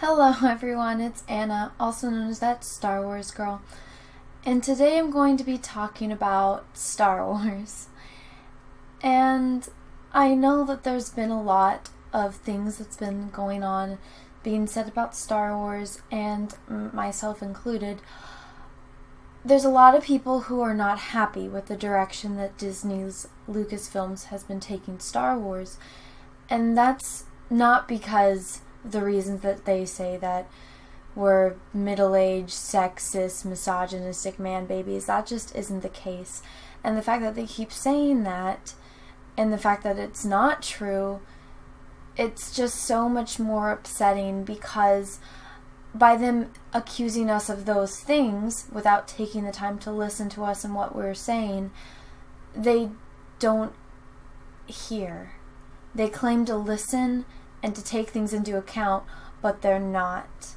Hello everyone, it's Anna, also known as that Star Wars girl. And today I'm going to be talking about Star Wars. And I know that there's been a lot of things that's been going on being said about Star Wars and myself included. There's a lot of people who are not happy with the direction that Disney's Lucasfilms has been taking Star Wars. And that's not because the reasons that they say that we're middle aged, sexist, misogynistic man babies. That just isn't the case. And the fact that they keep saying that, and the fact that it's not true, it's just so much more upsetting because by them accusing us of those things without taking the time to listen to us and what we're saying, they don't hear. They claim to listen and to take things into account, but they're not.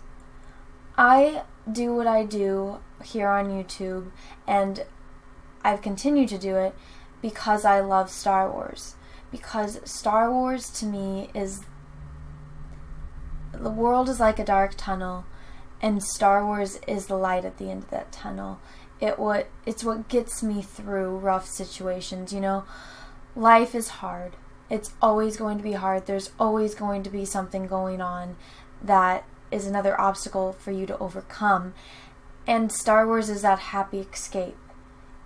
I do what I do here on YouTube, and I've continued to do it because I love Star Wars. Because Star Wars to me is the world is like a dark tunnel, and Star Wars is the light at the end of that tunnel. It what it's what gets me through rough situations. You know, life is hard it's always going to be hard. There's always going to be something going on that is another obstacle for you to overcome. And Star Wars is that happy escape.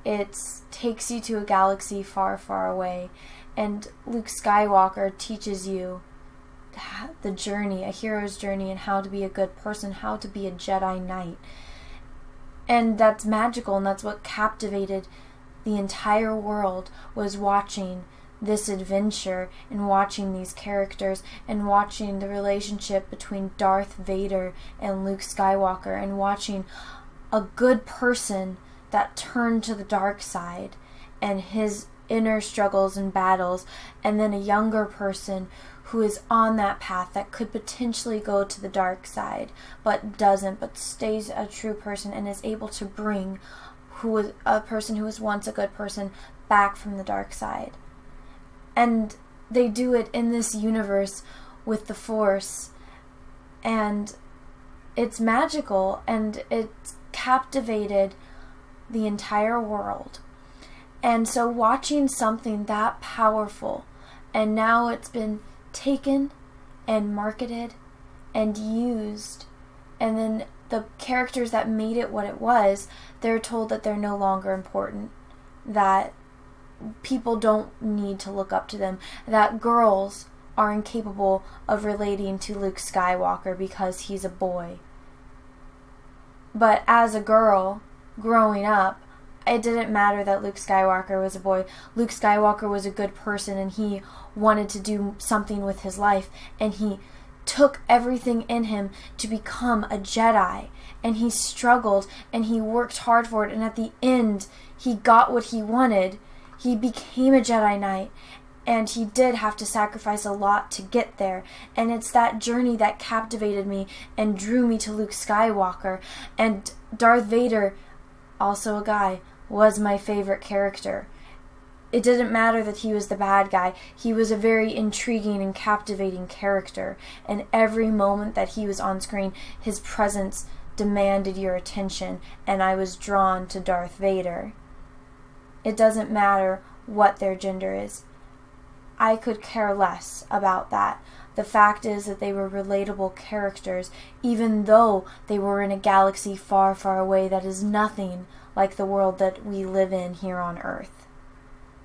It takes you to a galaxy far, far away. And Luke Skywalker teaches you the journey, a hero's journey, and how to be a good person, how to be a Jedi Knight. And that's magical, and that's what captivated the entire world was watching this adventure and watching these characters and watching the relationship between Darth Vader and Luke Skywalker and watching a good person that turned to the dark side and his inner struggles and battles and then a younger person who is on that path that could potentially go to the dark side but doesn't but stays a true person and is able to bring who was a person who was once a good person back from the dark side and they do it in this universe with the force. And it's magical and it's captivated the entire world. And so watching something that powerful and now it's been taken and marketed and used and then the characters that made it what it was they're told that they're no longer important that people don't need to look up to them, that girls are incapable of relating to Luke Skywalker because he's a boy. But as a girl growing up, it didn't matter that Luke Skywalker was a boy. Luke Skywalker was a good person and he wanted to do something with his life and he took everything in him to become a Jedi and he struggled and he worked hard for it and at the end he got what he wanted he became a Jedi Knight and he did have to sacrifice a lot to get there. And it's that journey that captivated me and drew me to Luke Skywalker. And Darth Vader, also a guy, was my favorite character. It didn't matter that he was the bad guy. He was a very intriguing and captivating character. And every moment that he was on screen, his presence demanded your attention. And I was drawn to Darth Vader. It doesn't matter what their gender is. I could care less about that. The fact is that they were relatable characters, even though they were in a galaxy far, far away that is nothing like the world that we live in here on Earth.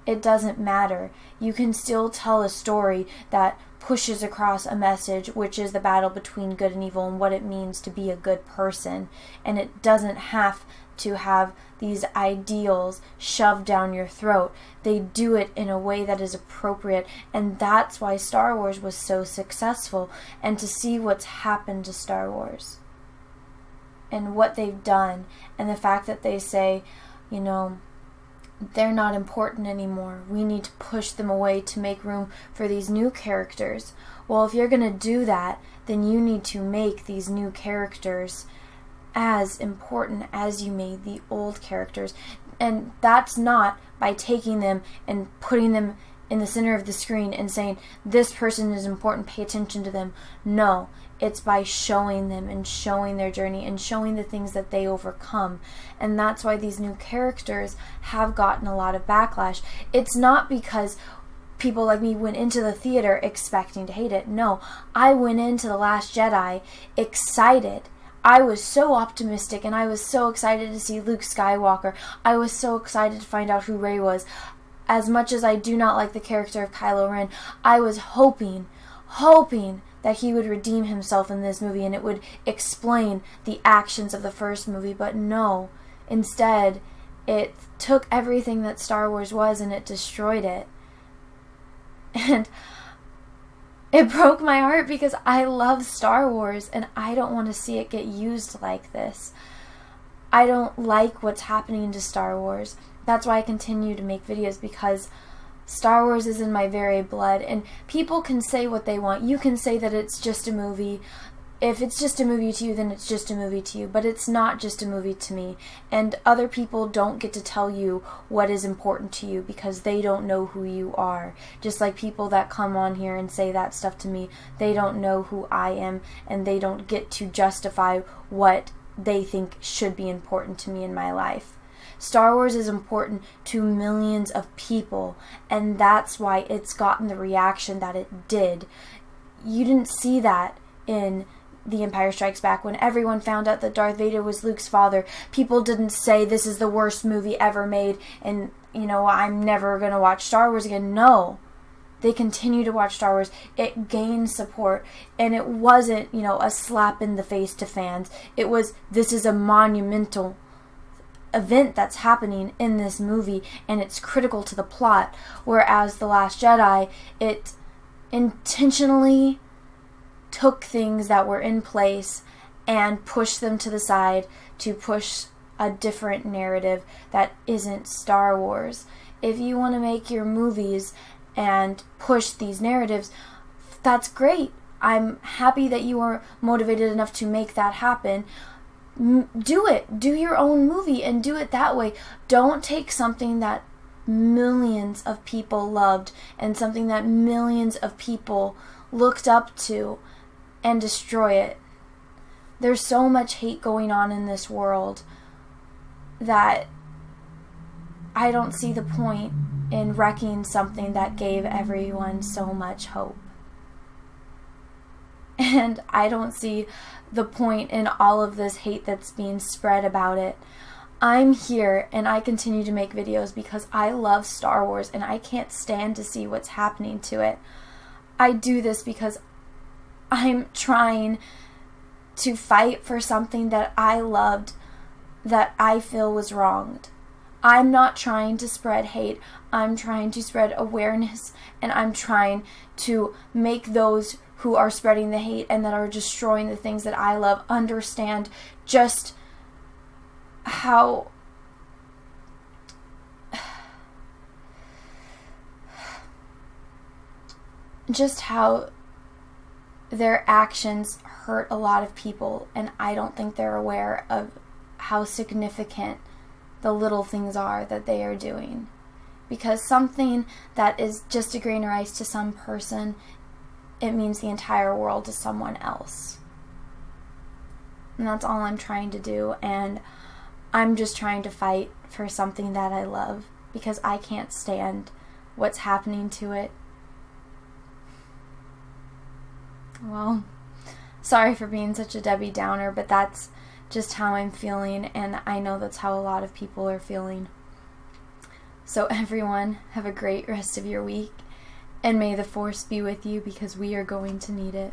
It doesn't matter. You can still tell a story that pushes across a message, which is the battle between good and evil and what it means to be a good person. And it doesn't have to have these ideals shoved down your throat. They do it in a way that is appropriate, and that's why Star Wars was so successful. And to see what's happened to Star Wars and what they've done, and the fact that they say, you know, they're not important anymore. We need to push them away to make room for these new characters. Well, if you're going to do that, then you need to make these new characters as important as you made the old characters. And that's not by taking them and putting them in the center of the screen and saying, this person is important, pay attention to them. No, it's by showing them and showing their journey and showing the things that they overcome. And that's why these new characters have gotten a lot of backlash. It's not because people like me went into the theater expecting to hate it. No, I went into The Last Jedi excited. I was so optimistic and I was so excited to see Luke Skywalker. I was so excited to find out who Rey was. As much as I do not like the character of Kylo Ren, I was hoping, hoping that he would redeem himself in this movie and it would explain the actions of the first movie, but no. Instead, it took everything that Star Wars was and it destroyed it. And it broke my heart because I love Star Wars and I don't want to see it get used like this. I don't like what's happening to Star Wars. That's why I continue to make videos because Star Wars is in my very blood, and people can say what they want. You can say that it's just a movie. If it's just a movie to you, then it's just a movie to you, but it's not just a movie to me. And other people don't get to tell you what is important to you because they don't know who you are. Just like people that come on here and say that stuff to me, they don't know who I am and they don't get to justify what they think should be important to me in my life. Star Wars is important to millions of people, and that's why it's gotten the reaction that it did. You didn't see that in The Empire Strikes Back when everyone found out that Darth Vader was Luke's father. People didn't say this is the worst movie ever made and, you know, I'm never going to watch Star Wars again. No they continue to watch Star Wars. It gained support, and it wasn't, you know, a slap in the face to fans. It was, this is a monumental event that's happening in this movie and it's critical to the plot whereas the last jedi it intentionally took things that were in place and pushed them to the side to push a different narrative that isn't Star Wars. If you want to make your movies and push these narratives, that's great. I'm happy that you are motivated enough to make that happen do it. Do your own movie and do it that way. Don't take something that millions of people loved and something that millions of people looked up to and destroy it. There's so much hate going on in this world that I don't see the point in wrecking something that gave everyone so much hope. And I don't see the point in all of this hate that's being spread about it. I'm here and I continue to make videos because I love Star Wars and I can't stand to see what's happening to it. I do this because I'm trying to fight for something that I loved that I feel was wronged. I'm not trying to spread hate. I'm trying to spread awareness and I'm trying to make those who are spreading the hate and that are destroying the things that I love understand just how just how their actions hurt a lot of people. And I don't think they're aware of how significant the little things are that they are doing. Because something that is just a grain of rice to some person it means the entire world to someone else. And that's all I'm trying to do. And I'm just trying to fight for something that I love because I can't stand what's happening to it. Well, sorry for being such a Debbie Downer, but that's just how I'm feeling, and I know that's how a lot of people are feeling. So, everyone, have a great rest of your week, and may the force be with you because we are going to need it.